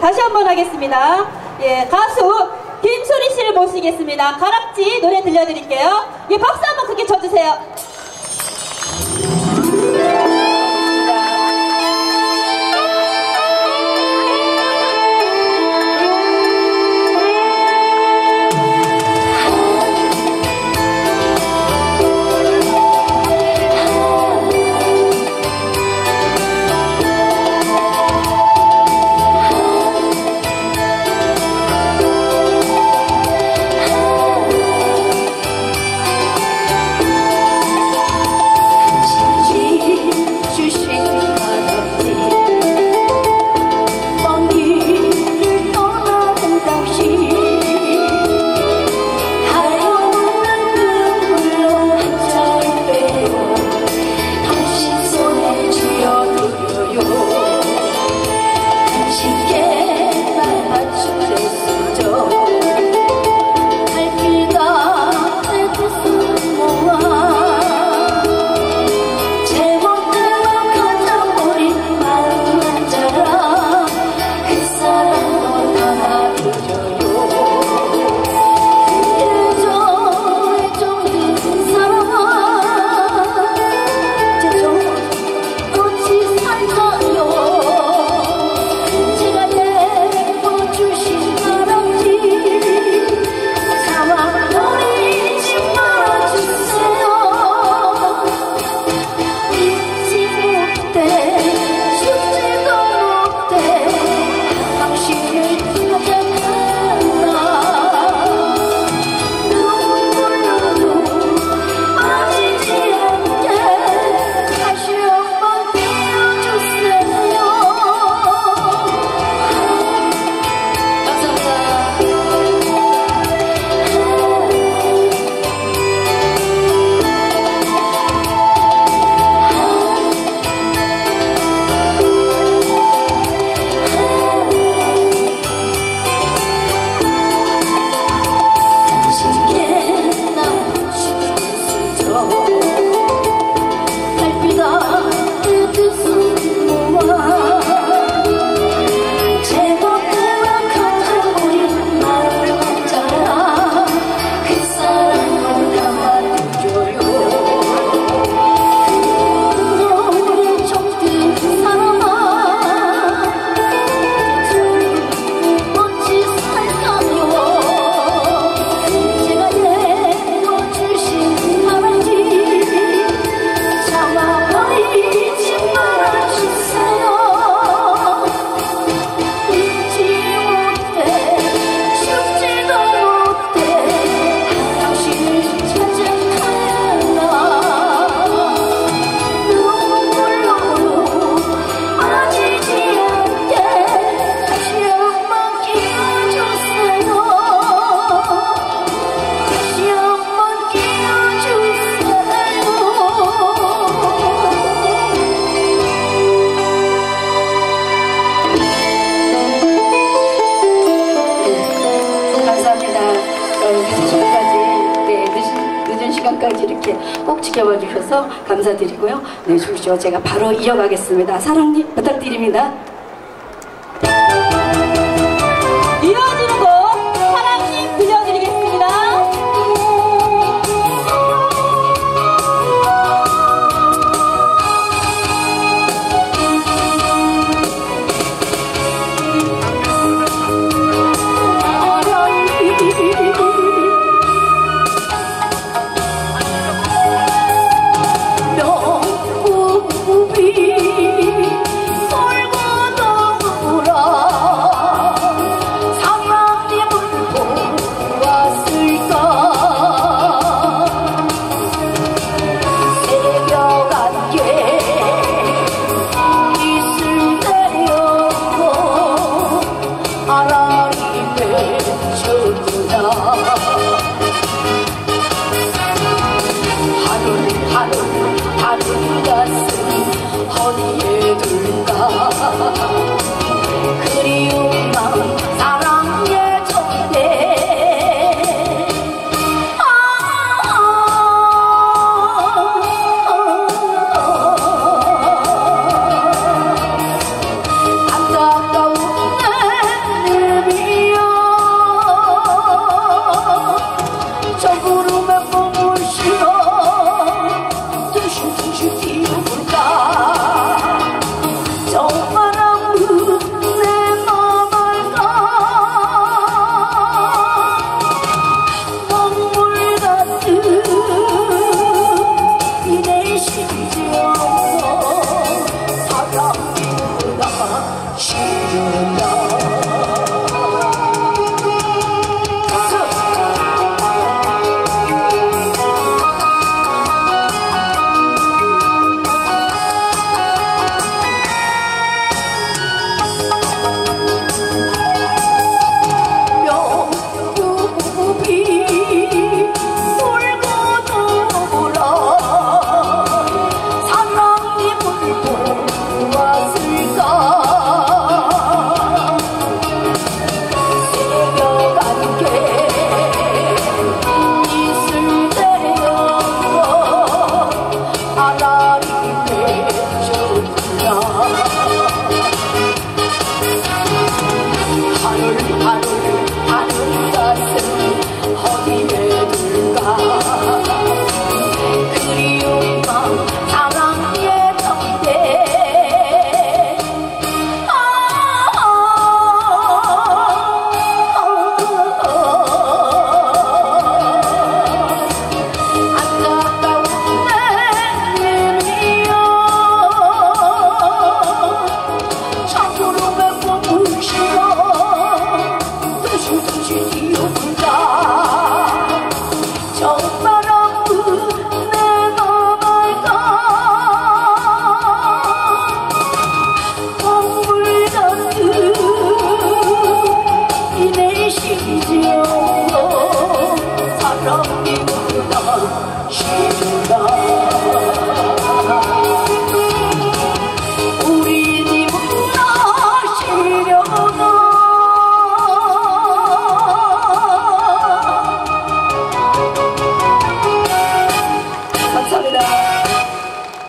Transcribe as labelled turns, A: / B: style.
A: 다시 한번 하겠습니다. 예, 가수 김소리 씨를 모시겠습니다. 가락지 노래 들려드릴게요. 예, 박수 한번 크게 쳐주세요.
B: 꼭 지켜봐 주셔서 감사드리고요. 네, 주시죠. 제가 바로 이어가겠습니다. 사랑 부탁드립니다.
A: 이어지 하늘 하늘 가슴
B: 허리에 둘까
A: 그리운 마음